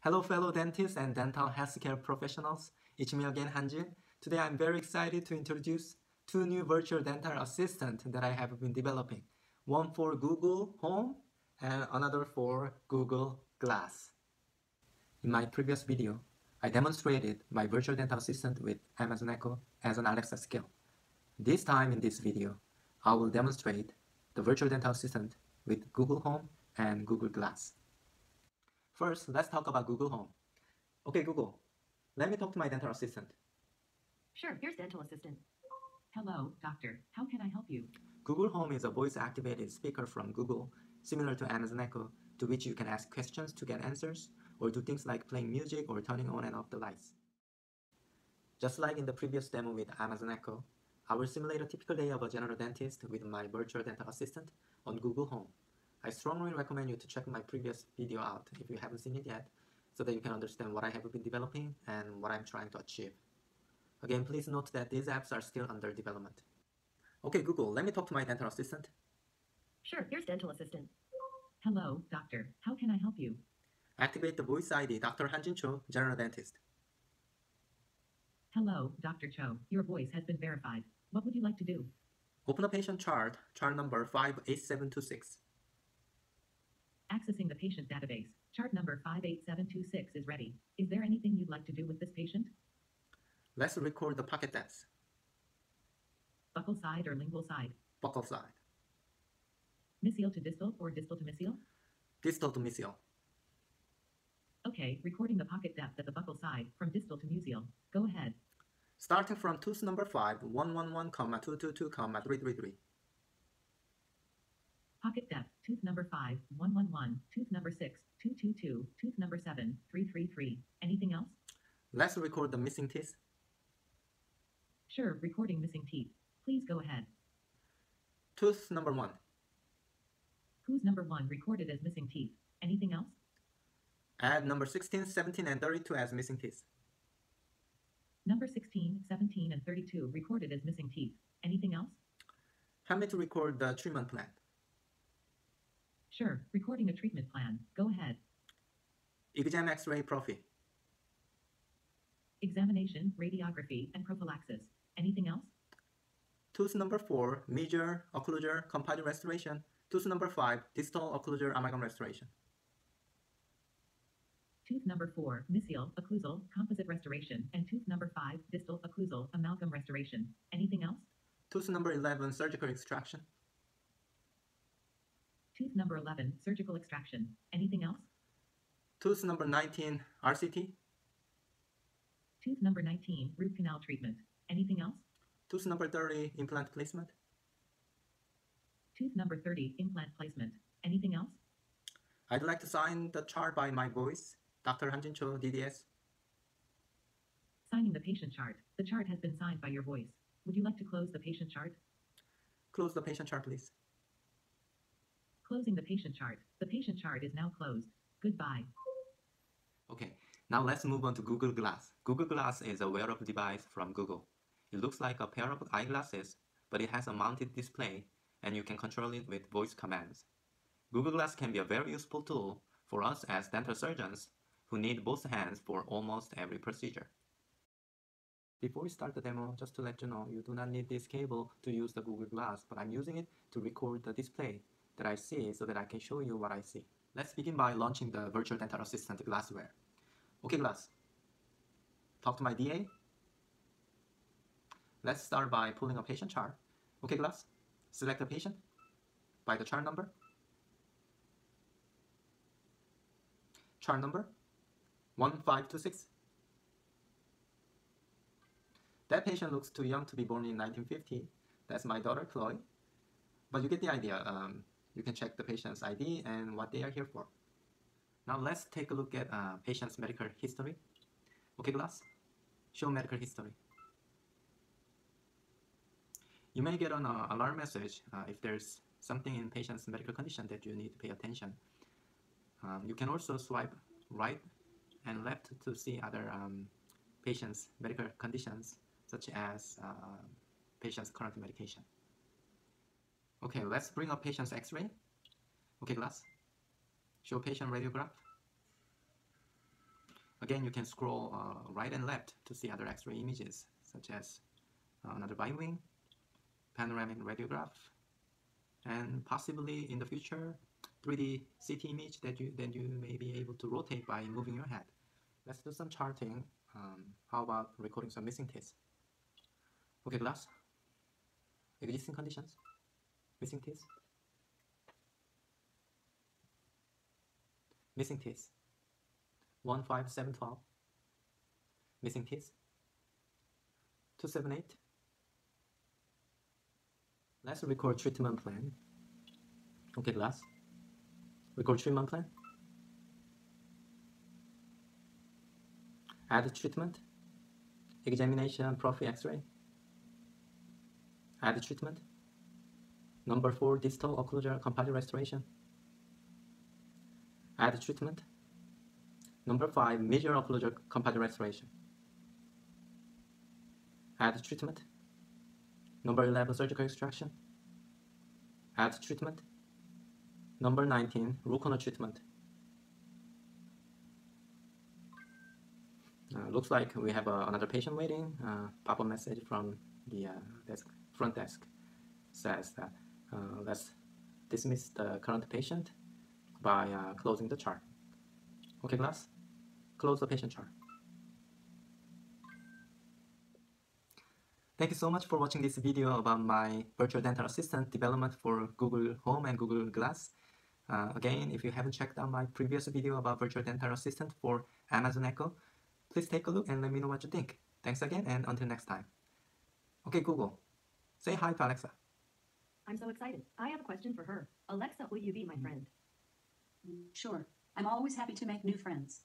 Hello, fellow dentists and dental healthcare professionals. It's me again, Hanjin. Today, I'm very excited to introduce two new virtual dental assistants that I have been developing. One for Google Home and another for Google Glass. In my previous video, I demonstrated my virtual dental assistant with Amazon Echo as an Alexa skill. This time in this video, I will demonstrate the virtual dental assistant with Google Home and Google Glass. First, let's talk about Google Home. Okay, Google, let me talk to my dental assistant. Sure, here's dental assistant. Hello, doctor. How can I help you? Google Home is a voice-activated speaker from Google, similar to Amazon Echo, to which you can ask questions to get answers, or do things like playing music or turning on and off the lights. Just like in the previous demo with Amazon Echo, I will simulate a typical day of a general dentist with my virtual dental assistant on Google Home. I strongly recommend you to check my previous video out if you haven't seen it yet, so that you can understand what I have been developing and what I'm trying to achieve. Again, please note that these apps are still under development. Okay, Google, let me talk to my dental assistant. Sure, here's dental assistant. Hello, doctor. How can I help you? Activate the voice ID, Dr. Hanjin Cho, general dentist. Hello, Dr. Cho. Your voice has been verified. What would you like to do? Open a patient chart, chart number 58726. Accessing the patient database. Chart number 58726 is ready. Is there anything you'd like to do with this patient? Let's record the pocket depths. Buccal side or lingual side? Buccal side. Mesial to distal or distal to mesial? Distal to mesial. Okay, recording the pocket depth at the buccal side from distal to mesial. Go ahead. Starting from tooth number 5, 111, comma 222, comma 333. Pocket depth, tooth number 5, 111, tooth number 6, 222, tooth number 7, 333. Anything else? Let's record the missing teeth. Sure, recording missing teeth. Please go ahead. Tooth number 1. Who's number 1 recorded as missing teeth? Anything else? Add number 16, 17, and 32 as missing teeth. Number 16, 17, and 32 recorded as missing teeth. Anything else? Help me to record the treatment plan. Sure, recording a treatment plan. Go ahead. Exam X-ray prophy. Examination, radiography, and prophylaxis. Anything else? Tooth number 4, mesial occlusal composite restoration. Tooth number 5, distal occlusal amalgam restoration. Tooth number 4, mesial, occlusal, composite restoration, and tooth number 5, distal, occlusal, amalgam restoration. Anything else? Tooth number 11, surgical extraction. Tooth number 11, surgical extraction. Anything else? Tooth number 19, RCT. Tooth number 19, root canal treatment. Anything else? Tooth number 30, implant placement. Tooth number 30, implant placement. Anything else? I'd like to sign the chart by my voice, Dr. Hanjin Cho, DDS. Signing the patient chart. The chart has been signed by your voice. Would you like to close the patient chart? Close the patient chart, please. Closing the patient chart. The patient chart is now closed. Goodbye. Okay, now let's move on to Google Glass. Google Glass is a wearable device from Google. It looks like a pair of eyeglasses, but it has a mounted display and you can control it with voice commands. Google Glass can be a very useful tool for us as dental surgeons who need both hands for almost every procedure. Before we start the demo, just to let you know, you do not need this cable to use the Google Glass, but I'm using it to record the display that I see so that I can show you what I see. Let's begin by launching the Virtual Dental Assistant Glassware. Okay, Glass. Talk to my DA. Let's start by pulling a patient chart. Okay, Glass. Select a patient by the chart number. Chart number 1526. That patient looks too young to be born in 1950. That's my daughter Chloe. But you get the idea. Um, you can check the patient's ID and what they are here for. Now let's take a look at uh, patient's medical history. Okay, Glass, show medical history. You may get an uh, alarm message uh, if there's something in patient's medical condition that you need to pay attention. Um, you can also swipe right and left to see other um, patient's medical conditions such as uh, patient's current medication. Okay, let's bring up patient's x-ray. Okay, glass. Show patient radiograph. Again, you can scroll uh, right and left to see other X-ray images, such as uh, another bitewing, panoramic radiograph, and possibly in the future, 3D CT image that you that you may be able to rotate by moving your head. Let's do some charting. Um, how about recording some missing teeth? Okay, glass. Existing conditions. Missing teeth. Missing teeth. 15712. Missing teeth. 278. Let's record treatment plan. Okay, glass. Record treatment plan. Add treatment. Examination prophy x-ray. Add treatment. Number 4 distal occlusal composite restoration. Add treatment. Number 5 mesial occlusal composite restoration. Add treatment. Number 11 surgical extraction. Add treatment. Number 19 root canal treatment. Uh, looks like we have uh, another patient waiting. Uh, pop-up message from the uh, desk, front desk says that uh, let's dismiss the current patient by uh, closing the chart. Okay, Glass, close the patient chart. Thank you so much for watching this video about my virtual dental assistant development for Google Home and Google Glass. Uh, again, if you haven't checked out my previous video about virtual dental assistant for Amazon Echo, please take a look and let me know what you think. Thanks again and until next time. Okay, Google, say hi to Alexa. I'm so excited. I have a question for her. Alexa, will you be my mm-hmm. friend? Sure. I'm always happy to make new friends.